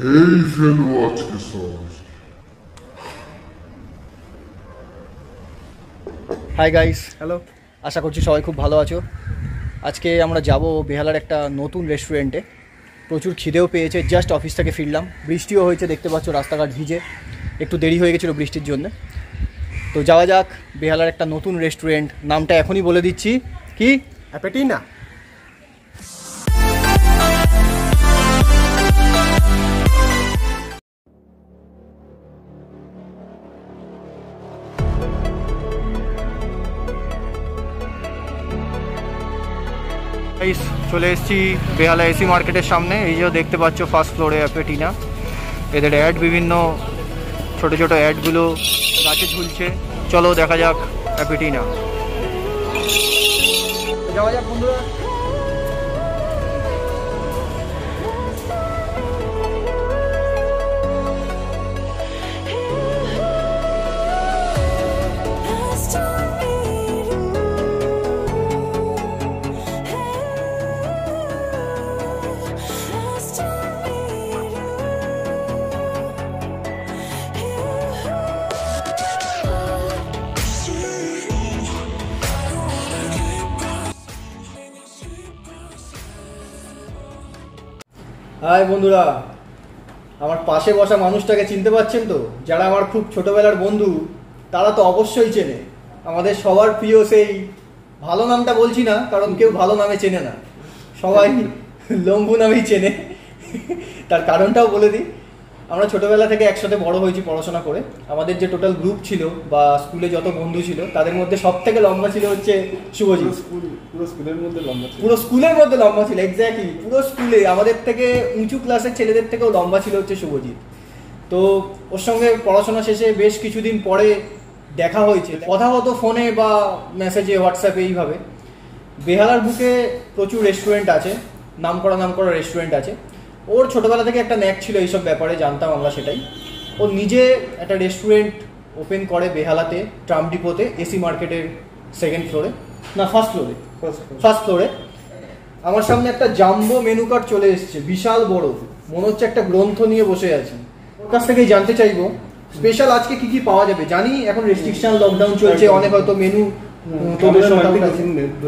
ফেলব আজকে সব হাই গাইস হ্যালো আশা করছি সবাই খুব ভালো আছো। আজকে আমরা যাব বেহালার একটা নতুন রেস্টুরেন্টে প্রচুর খিদেও পেয়েছে জাস্ট অফিস থেকে ফিরলাম। বৃষ্টিও হয়েছে দেখতে পাচ্ছ রাস্তাঘাট ভিজে। একটু দেরি হয়ে গেছিল বৃষ্টির জন্য। তো যাওয়া যাক বেহালার একটা নতুন রেস্টুরেন্ট নামটা এখনই বলে দিচ্ছি। কি? অ্যাপেটিনা চলে এসেছি বেহালা এসি মার্কেটের সামনে। এই যে দেখতে পাচ্ছ ফার্স্ট ফ্লোরে অ্যাপেটিনা। এদের অ্যাড বিভিন্ন ছোট ছোট অ্যাডগুলো গাছে ঝুলছে। চলো দেখা যাক অ্যাপেটিনা। যাওয়া যাক বন্ধুরা। হাই বন্ধুরা, আমার পাশে বসা মানুষটাকে চিনতে পারছেন তো? যারা আমার খুব ছোটবেলার বন্ধু, তারা তো অবশ্যই চেনে। আমাদের সবার প্রিয় সেই ভালো নামটা বলছি না, কারণ কেউ ভালো নামে চেনে না। সবাই লম্বু নামেই চেনে। তার কারণটাও বলে দিই। আমরা ছোটবেলা থেকে একসাথে বড় হয়েছি পড়াশোনা করে। আমাদের যে টোটাল গ্রুপ ছিল বা স্কুলে যত বন্ধু ছিল তাদের মধ্যে সব থেকে লম্বা ছিল হচ্ছে শুভজিৎ। পুরো স্কুলের মধ্যে লম্বা ছিল। পুরো স্কুলের মধ্যে লম্বা ছিল এক্স্যাক্টলি পুরো স্কুলে আমাদের থেকে উঁচু ক্লাসের ছেলেদের থেকেও লম্বা ছিল হচ্ছে শুভজিৎ। তো ওর সঙ্গে পড়াশোনা শেষে বেশ কিছুদিন পরে দেখা হয়েছে। কথা হতো ফোনে বা মেসেজে হোয়াটসঅ্যাপে এইভাবে। বেহালার বুকে প্রচুর রেস্টুরেন্ট আছে নাম করা নাম করা রেস্টুরেন্ট আছে। ওর ছোটবেলা থেকে একটা ন্যাক ছিল এইসব ব্যাপারে জানতাম আমরা সেটাই। ও নিজে একটা রেস্টুরেন্ট ওপেন করে বেহালাতে ট্রাম ডিপোতে এসি মার্কেটের সেকেন্ড ফ্লোরে না ফার্স্ট ফ্লোরে ফার্স্ট ফ্লোরে আমার সামনে একটা জাম্বো মেনু কার্ড চলে এসেছে বিশাল বড়। মনে হচ্ছে একটা গ্রন্থ নিয়ে বসে আছি। ওর কাছ থেকেই জানতে চাইব স্পেশাল আজকে কি কি পাওয়া যাবে? জানি এখন রেস্ট্রিকশন লকডাউন চলছে অনেক হয়তো মেনু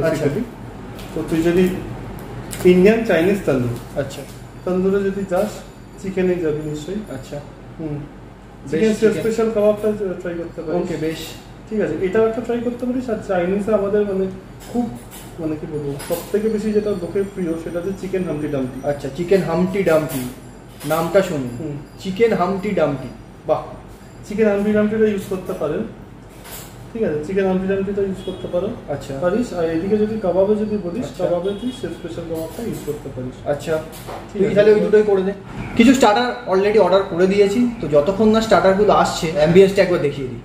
আচ্ছা। তো তুই যদি ইন্ডিয়ান চাইনিজ তন্দুর আচ্ছা। তন্দুরে যদি যাস চিকেনে যাবি নিশ্চয়ই। আচ্ছা। হুম। চিকেন স্পেশাল কাবাবটা ট্রাই করতে পারিস। ওকে বেশ। ঠিক আছে এটাও একটা ট্রাই করতে পারিস আর চাইনিজে আমাদের মানে খুব মানে কি বলব সব থেকে বেশি যেটা লোকের প্রিয় সেটা হচ্ছে চিকেন হামটি ডামটি আচ্ছা চিকেন হামটি ডামটি নামটা শুনুন। চিকেন হামটি ডামটি বাহ। চিকেন হামটি ডামটিটা ইউজ করতে পারেন। ঠিক আছে চিকেন হামটি তো ইউজ করতে পারো। আচ্ছা। পারিস আর এদিকে যদি কাবাবে যদি বলিস আচ্ছা। কাবাবে তুই স্পেশাল কাবাবটা ইউজ করতে পারিস। আচ্ছা। তুই তাহলে ওই দুটোই করে দে। কিছু স্টার্টার অলরেডি অর্ডার করে দিয়েছি তো যতক্ষণ না স্টার্টারগুলো আসছে অ্যাম্বিয়েন্সটা একবার দেখিয়ে দিই।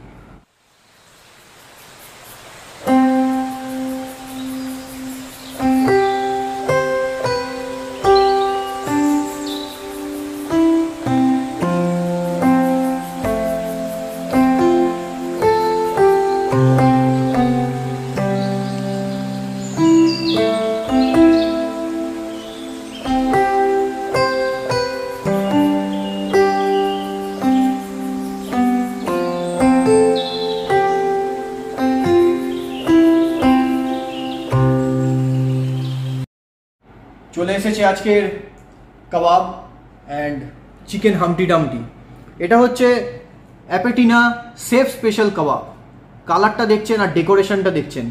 চলে এসেছে আজকের কাবাব অ্যান্ড চিকেন হামটি ডামটি এটা হচ্ছে অ্যাপেটিনা সেফ স্পেশাল কাবাব কালারটা দেখছেন আর ডেকোরেশনটা দেখছেন।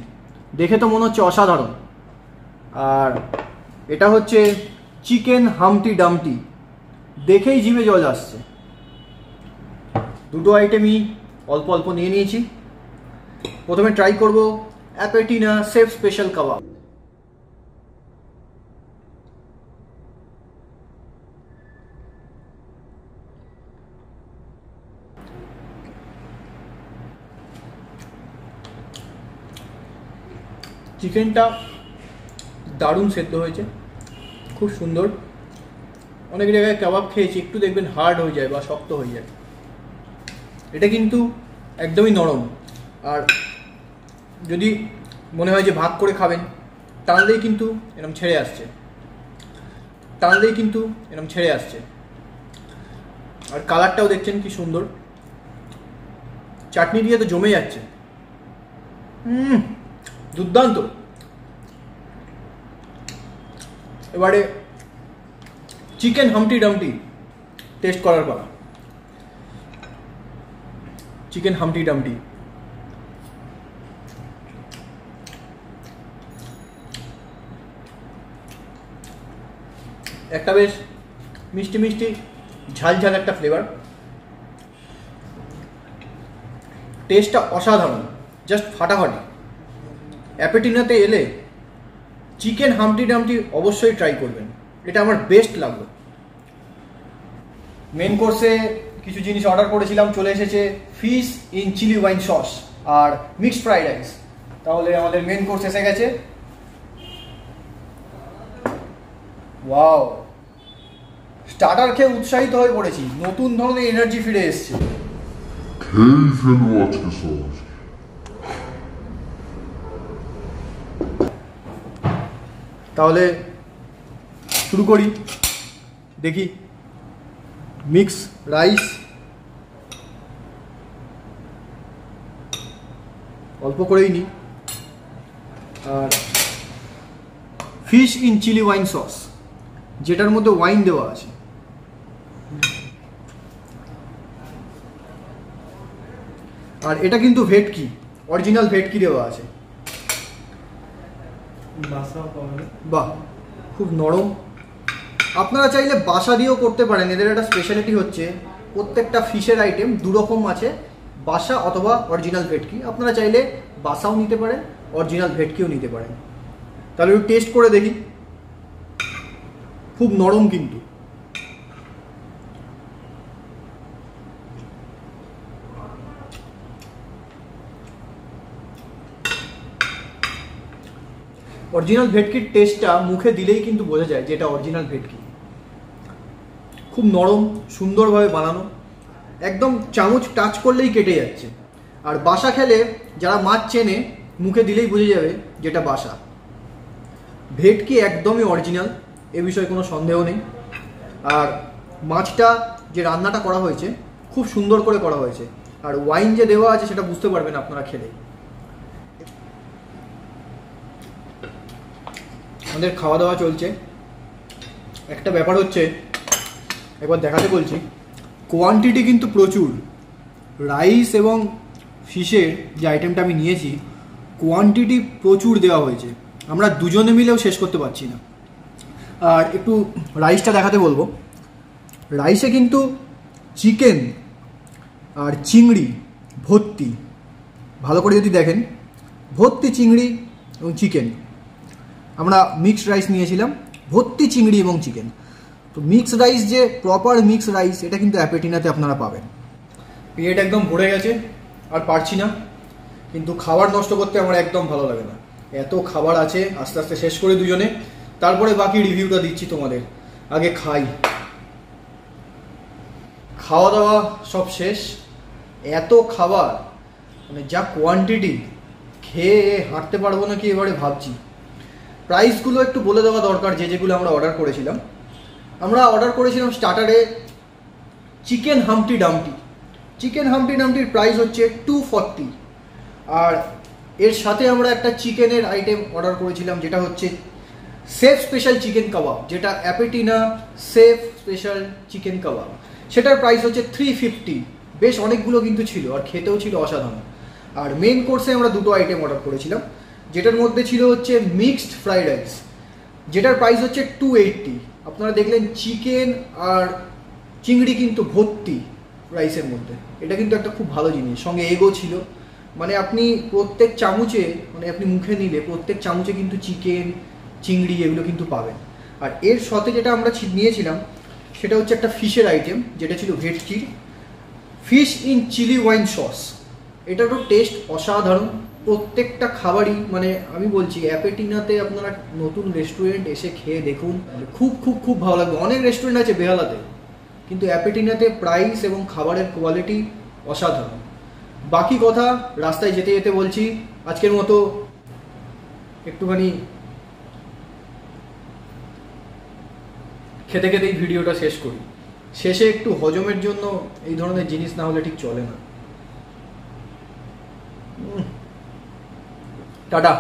দেখে তো মনে হচ্ছে অসাধারণ। আর এটা হচ্ছে চিকেন হামটি ডামটি দেখেই জিভে জল আসছে। দুটো আইটেমই অল্প অল্প নিয়ে নিয়েছি। প্রথমে ট্রাই করব অ্যাপেটিনা সেফ স্পেশাল কাবাব চিকেনটা দারুণ সেদ্ধ হয়েছে। খুব সুন্দর। অনেক জায়গায় কাবাব খেয়েছি, একটু দেখবেন হার্ড হয়ে যায় বা শক্ত হয়ে যায়। এটা কিন্তু একদমই নরম। আর যদি মনে হয় যে ভাগ করে খাবেন টানলেই কিন্তু এরম ছেড়ে আসছে। টানলেই কিন্তু এরম ছেড়ে আসছে। আর কালারটাও দেখছেন কি সুন্দর। চাটনি দিয়ে তো জমে যাচ্ছে। হুম দুর্দান্ত। এবারে চিকেন হামটি ডামটি টেস্ট করার পর চিকেন হামটি ডামটি একটা বেশ মিষ্টি মিষ্টি, ঝাল ঝাল একটা ফ্লেভার টেস্টটা অসাধারণ জাস্ট ফাটাফাটি। অ্যাপেটিনাতে এলে চিকেন হামটি ডামটি অবশ্যই ট্রাই করবেন। এটা আমার বেস্ট লাগল। মেন কোর্সে কিছু জিনিস অর্ডার করেছিলাম চলে এসেছে fish in chilli wine sauce R mixed fried rice তাহলে আমাদের মেন কোর্স এসে গেছে। ওয়াও স্টার্টার খেয়ে উৎসাহিত হয়ে পড়েছি। নতুন ধরনের এনার্জি ফিরে এসছে। খেয়েই ফেলব আজকে সবাই তাহলে শুরু করি। দেখি। Mix, rice. অল্প করেই নিই আর fish in chilli wine sauce, যেটার মধ্যে ওয়াইন দেওয়া আছে। আর এটা কিন্তু ভেটকি, অরিজিনাল ভেটকি দেওয়া আছে। বাহ, খুব নরম। আপনারা চাইলে বাসা দিয়েও করতে পারেন। এদের একটা স্পেশালিটি হচ্ছে প্রত্যেকটা ফিশের আইটেম দুরকম আছে, বাসা অথবা অরিজিনাল ভেটকি। আপনারা চাইলে বাসাও নিতে পারেন অরিজিনাল ভেটকিও নিতে পারেন। তাহলে একটু টেস্ট করে দেখি। খুব নরম কিন্তু। অরিজিনাল ভেটকির টেস্টটা মুখে দিলেই কিন্তু বোঝা যায় যে এটা অরিজিনাল ভেটকি। খুব নরম, সুন্দরভাবে বানানো, একদম চামচ টাচ করলেই কেটে যাচ্ছে। আর বাসা খেলে যারা মাছ চেনে, মুখে দিলেই বুঝে যাবে যেটা বাসা। ভেটকি একদমই অরিজিনাল, এ বিষয়ে কোনো সন্দেহ নেই। আর মাছটা যে রান্নাটা করা হয়েছে, খুব সুন্দর করে করা হয়েছে। আর ওয়াইন যে দেওয়া আছে সেটা বুঝতে পারবেন আপনারা খেলে। আমাদের খাওয়া দাওয়া চলছে। একটা ব্যাপার হচ্ছে, একবার দেখাতে বলছি কোয়ান্টিটি কিন্তু প্রচুর। রাইস এবং ফিশের যে আইটেমটা আমি নিয়েছি কোয়ান্টিটি প্রচুর দেওয়া হয়েছে। আমরা দুজনে মিলেও শেষ করতে পারছি না। আর একটু রাইসটা দেখাতে বলব। রাইসে কিন্তু চিকেন আর চিংড়ি ভর্তি। ভালো করে যদি দেখেন, ভর্তি চিংড়ি এবং চিকেন আমরা মিক্সড রাইস নিয়েছিলাম, ভর্তি চিংড়ি এবং চিকেন তো মিক্সড রাইস যে প্রপার মিক্স রাইস এটা কিন্তু অ্যাপেটিনাতে আপনারা পাবেন। পেট একদম ভরে গেছে, আর পারছি না। কিন্তু খাবার নষ্ট করতে আমার একদম ভালো লাগে না। এত খাবার আছে, আস্তে আস্তে শেষ করে দুজনে। তারপরে বাকি রিভিউটা দিচ্ছি তোমাদের। আগে খাই। খাওয়া দাওয়া সব শেষ। এত খাবার মানে যা কোয়ান্টিটি খেয়ে হাঁটতে পারব নাকি এবারে ভাবছি। প্রাইসগুলো একটু বলে দেওয়া দরকার, যে যেগুলো আমরা অর্ডার করেছিলাম। আমরা অর্ডার করেছিলাম স্টার্টারে chicken humpty dumpty chicken humpty ডামটির price হচ্ছে টু ফর্টি আর এর সাথে আমরা একটা চিকেনের আইটেম অর্ডার করেছিলাম, যেটা হচ্ছে সেফ স্পেশাল চিকেন কাবাব যেটা অ্যাপেটিনা সেফ স্পেশাল চিকেন কাবাব সেটার প্রাইস হচ্ছে থ্রি ফিফটি বেশ অনেকগুলো কিন্তু ছিল, আর খেতেও ছিল অসাধারণ। আর মেন কোর্সে আমরা দুটো আইটেম অর্ডার করেছিলাম। যেটার মধ্যে ছিল হচ্ছে মিক্সড ফ্রাইড রাইস যেটার প্রাইস হচ্ছে টু এইটটি আপনারা দেখলেন চিকেন আর চিংড়ি কিন্তু ভর্তি রাইসের মধ্যে। এটা কিন্তু একটা খুব ভালো জিনিস। সঙ্গে এগো ছিল। মানে আপনি প্রত্যেক চামচে মানে আপনি মুখে নিলে প্রত্যেক চামচে কিন্তু চিকেন চিংড়ি এগুলো কিন্তু পাবেন। আর এর সাথে যেটা আমরা নিয়েছিলাম, সেটা হচ্ছে একটা ফিশের আইটেম যেটা ছিল ভেটকির। Fish in chilli wine sauce. এটারও টেস্ট অসাধারণ। প্রত্যেকটা খাবারই মানে আমি বলছি, অ্যাপেটিনাতে আপনারা নতুন রেস্টুরেন্ট এসে খেয়ে দেখুন খুব খুব খুব ভালো লাগবে। অনেক রেস্টুরেন্ট আছে বেহালাতে, কিন্তু অ্যাপেটিনাতে প্রাইস এবং খাবারের কোয়ালিটি অসাধারণ। বাকি কথা, রাস্তায় যেতে যেতে বলছি, আজকের মতো একটুখানি খেতে খেতেই ভিডিওটা শেষ করি। শেষে একটু হজমের জন্য এই ধরনের জিনিস না হলে ঠিক চলে না। টাটা।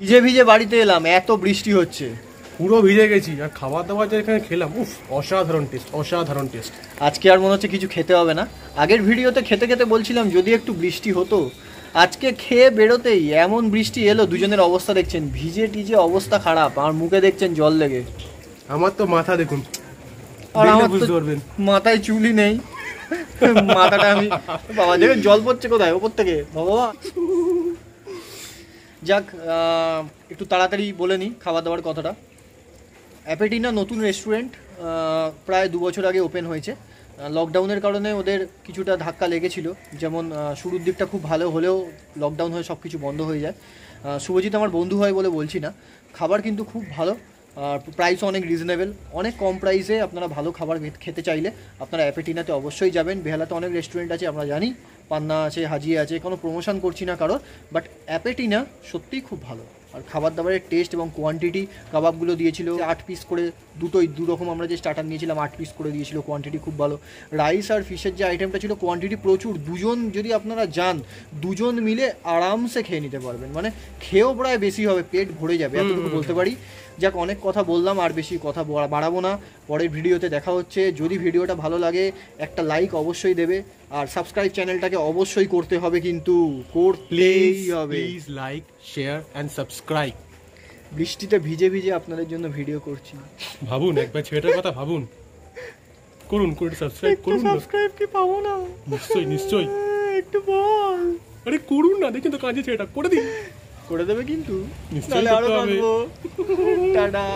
ভিজে ভিজে বাড়িতে এলাম এত বৃষ্টি হচ্ছে। পুরো ভিজে গেছি আর খাবার দাবার যে এখানে খেলাম উফ অসাধারণ টেস্ট অসাধারণ টেস্ট। আজকে আর মনে হচ্ছে কিছু খেতে হবে না। আগের ভিডিওতে খেতে খেতে বলছিলাম যদি একটু বৃষ্টি হতো আজকে খেয়ে বেরোতেই এমন বৃষ্টি এলো দুজনের অবস্থা দেখছেন ভিজে টিজে অবস্থা খারাপ আর মুখে দেখছেন জল লেগে। আমার তো মাথা দেখুন আর আমার বুঝতে তো পারবেন। মাথায় চুলই নেই। মাথাটা আমি বাবা দেখে জল পড়ছে কোথায়? ওপর থেকে। বাবা। যাক একটু তাড়াতাড়ি বলে নিই খাওয়া দাওয়ার কথাটা। অ্যাপেটিনা নতুন রেস্টুরেন্ট প্রায় দু বছর আগে ওপেন হয়েছে। লকডাউনের কারণে ওদের কিছুটা ধাক্কা লেগেছিল। যেমন শুরুর দিকটা খুব ভালো হলেও লকডাউন হয়ে সব কিছু বন্ধ হয়ে যায়। শুভজিৎ আমার বন্ধু হয় বলে বলছি না। খাবার কিন্তু খুব ভালো, আর প্রাইসও অনেক রিজনেবল অনেক কম প্রাইসে আপনারা ভালো খাবার খেতে চাইলে আপনারা অ্যাপেটিনাতে অবশ্যই যাবেন। বেহালাতে অনেক রেস্টুরেন্ট আছে, আমরা জানি। পান্না আছে হাজি আছে কোনো প্রমোশন করছি না কারোর বাট অ্যাপেটিনা সত্যিই খুব ভালো। আর খাবার দাবারের টেস্ট এবং কোয়ান্টিটি কাবাবগুলো দিয়েছিল আট পিস করে দুটোই দু রকম আমরা যে স্টার্টার নিয়েছিলাম আট পিস করে দিয়েছিল কোয়ান্টিটি খুব ভালো। রাইস আর ফিশের যে আইটেমটা ছিল কোয়ান্টিটি প্রচুর। দুজন যদি আপনারা যান দুজন মিলে আরামসে খেয়ে নিতে পারবেন। মানে খেয়েও প্রায় বেশি হবে পেট ভরে যাবে এতটুকু বলতে পারি। যাক অনেক কথা বললাম আর বেশি কথা বাড়াবো না। পরের ভিডিওতে দেখা হচ্ছে। যদি ভিডিওটা ভালো লাগে একটা লাইক অবশ্যই দেবে আর সাবস্ক্রাইব চ্যানেলটাকে অবশ্যই করতে হবে কিন্তু করতেই হবে। Please like share and subscribe বৃষ্টিতে ভিজে ভিজে আপনাদের জন্য ভিডিও করছি। ভাবুন একবার ছেলেটার কথা ভাবুন। করুন করে সাবস্ক্রাইব করুন সাবস্ক্রাইব কি পাবো না। নিশ্চয়ই নিশ্চয়ই। একটু বল। আরে করুন না দেখুন তো কাজে ছেলেটা করে দিন। করে দেবে কিন্তু। নিশ্চয়ই তাহলে আরও করতে হবে। টাটা।